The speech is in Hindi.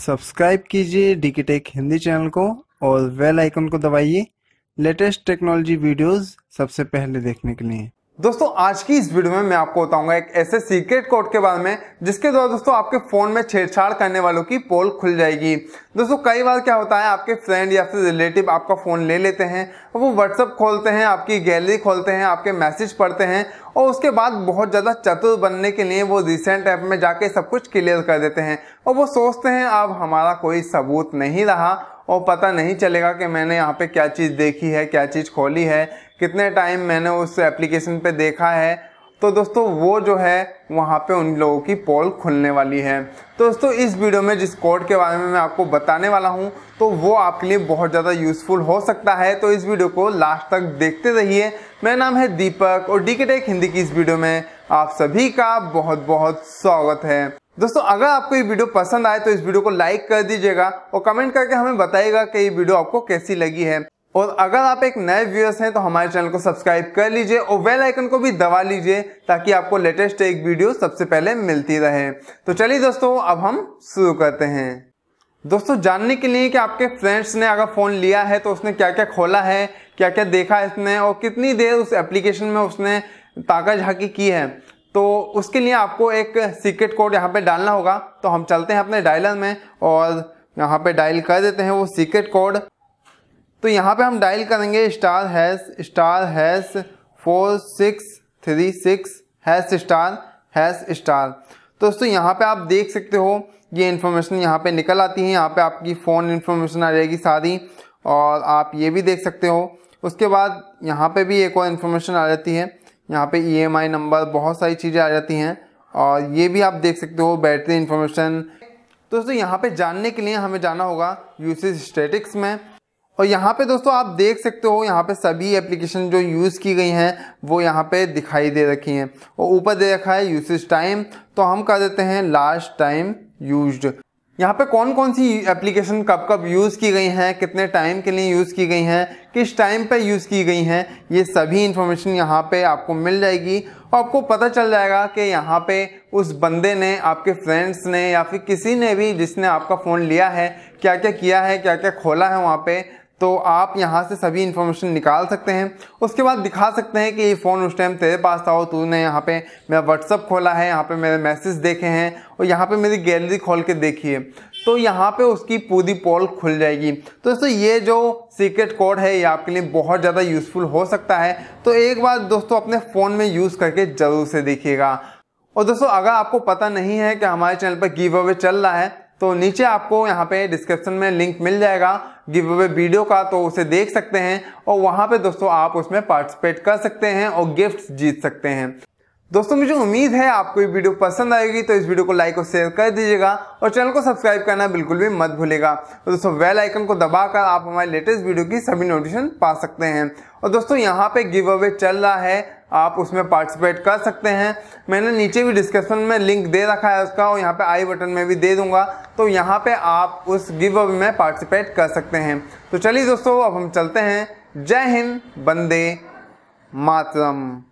सब्सक्राइब कीजिए डिकीटेक हिंदी चैनल को और वेल आइकन को दबाइए। लेटेस्ट टेक्नोलॉजी वीडियोस सबसे पहले देखने के लिए। दोस्तों, आज की इस वीडियो में मैं आपको बताऊँगा एक ऐसे सीक्रेट कोड के बारे में, जिसके द्वारा दोस्तों आपके फ़ोन में छेड़छाड़ करने वालों की पोल खुल जाएगी। दोस्तों, कई बार क्या होता है, आपके फ्रेंड या फिर रिलेटिव आपका फ़ोन ले लेते हैं, वो व्हाट्सअप खोलते हैं, आपकी गैलरी खोलते हैं, आपके मैसेज पढ़ते हैं, और उसके बाद बहुत ज़्यादा चतुर बनने के लिए वो रिसेंट ऐप में जाके सब कुछ क्लियर कर देते हैं, और वो सोचते हैं, अब हमारा कोई सबूत नहीं रहा। और पता नहीं चलेगा कि मैंने यहाँ पे क्या चीज़ देखी है, क्या चीज़ खोली है, कितने टाइम मैंने उस एप्लीकेशन पे देखा है। तो दोस्तों, वो जो है, वहाँ पे उन लोगों की पोल खुलने वाली है। तो दोस्तों, इस वीडियो में जिस कोड के बारे में मैं आपको बताने वाला हूँ तो वो आपके लिए बहुत ज़्यादा यूज़फुल हो सकता है। तो इस वीडियो को लास्ट तक देखते रहिए। मेरा नाम है दीपक और डी के टेक हिंदी की इस वीडियो में आप सभी का बहुत बहुत स्वागत है। दोस्तों, अगर आपको ये वीडियो पसंद आए तो इस वीडियो को लाइक कर दीजिएगा और कमेंट करके हमें बताइएगा कि ये वीडियो आपको कैसी लगी है। और अगर आप एक नए व्यूअर्स हैं तो हमारे चैनल को सब्सक्राइब कर लीजिए और बेल आइकन को भी दबा लीजिए ताकि आपको लेटेस्ट एक वीडियो सबसे पहले मिलती रहे। तो चलिए दोस्तों, अब हम शुरू करते हैं। दोस्तों, जानने के लिए कि आपके फ्रेंड्स ने अगर फ़ोन लिया है तो उसने क्या क्या खोला है क्या क्या देखा है इसने और कितनी देर उस एप्लीकेशन में उसने ताका झाकी की है। तो उसके लिए आपको एक सीक्रेट कोड यहाँ पे डालना होगा। तो हम चलते हैं अपने डायलर में और यहाँ पे डायल कर देते हैं वो सीक्रेट कोड तो यहाँ पे हम डायल करेंगे star hash star hash four six three six hash star hash star तो दोस्तों, यहाँ पे आप देख सकते हो, ये इन्फॉर्मेशन यहाँ पे निकल आती है। यहाँ पे आपकी फ़ोन इन्फॉर्मेशन आ जाएगी सारी और आप ये भी देख सकते हो। उसके बाद यहाँ पे भी एक और इन्फॉर्मेशन आ जाती है। यहाँ पे ईएमआई नंबर, बहुत सारी चीज़ें आ जाती हैं। और ये भी आप देख सकते हो बैटरी इन्फॉर्मेशन तो दोस्तों, यहाँ पे जानने के लिए हमें जाना होगा यूसेज स्टेटिक्स में। और यहाँ पे दोस्तों, आप देख सकते हो, यहाँ पे सभी एप्लीकेशन जो यूज़ की गई हैं, वो यहाँ पे दिखाई दे रखी हैं। और ऊपर दे रखा है यूसेज टाइम तो हम कर देते हैं लास्ट टाइम यूज्ड यहाँ पे कौन कौन सी एप्लीकेशन कब कब यूज़ की गई हैं, कितने टाइम के लिए यूज़ की गई हैं, किस टाइम पे यूज़ की गई हैं, ये सभी इन्फॉर्मेशन यहाँ पे आपको मिल जाएगी। और आपको पता चल जाएगा कि यहाँ पे उस बंदे ने, आपके फ्रेंड्स ने या फिर किसी ने भी जिसने आपका फ़ोन लिया है क्या क्या किया है क्या क्या खोला है वहाँ पे तो आप यहाँ से सभी इन्फॉर्मेशन निकाल सकते हैं। उसके बाद दिखा सकते हैं कि ये फ़ोन उस टाइम तेरे पास था और तूने यहाँ पे मेरा व्हाट्सअप खोला है, यहाँ पे मेरे मैसेज देखे हैं और यहाँ पे मेरी गैलरी खोल के देखी है। तो यहाँ पे उसकी पूरी पोल खुल जाएगी। तो दोस्तों, ये जो सीक्रेट कोड है, ये आपके लिए बहुत ज़्यादा यूज़फुल हो सकता है। तो एक बार दोस्तों, अपने फ़ोन में यूज़ करके ज़रूर से देखिएगा। और दोस्तों, अगर आपको पता नहीं है कि हमारे चैनल पर गिव अवे चल रहा है तो नीचे आपको यहाँ पे डिस्क्रिप्शन में लिंक मिल जाएगा गिव अवे वीडियो का तो उसे देख सकते हैं। और वहाँ पे दोस्तों आप उसमें पार्टिसिपेट कर सकते हैं और गिफ्ट जीत सकते हैं। दोस्तों, मुझे उम्मीद है आपको ये वीडियो पसंद आएगी तो इस वीडियो को लाइक और शेयर कर दीजिएगा और चैनल को सब्सक्राइब करना बिल्कुल भी मत भूलेगा तो दोस्तों वेल आइकन को दबाकर आप हमारे लेटेस्ट वीडियो की सभी नोटिफिकेशन पा सकते हैं। और दोस्तों, यहाँ पे गिव अवे चल रहा है। आप उसमें पार्टिसिपेट कर सकते हैं। मैंने नीचे भी डिस्क्रिप्शन में लिंक दे रखा है उसका और यहाँ पे आई बटन में भी दे दूँगा। तो यहाँ पे आप उस गिव अवे में पार्टिसिपेट कर सकते हैं। तो चलिए दोस्तों, अब हम चलते हैं। जय हिंद बंदे मातरम।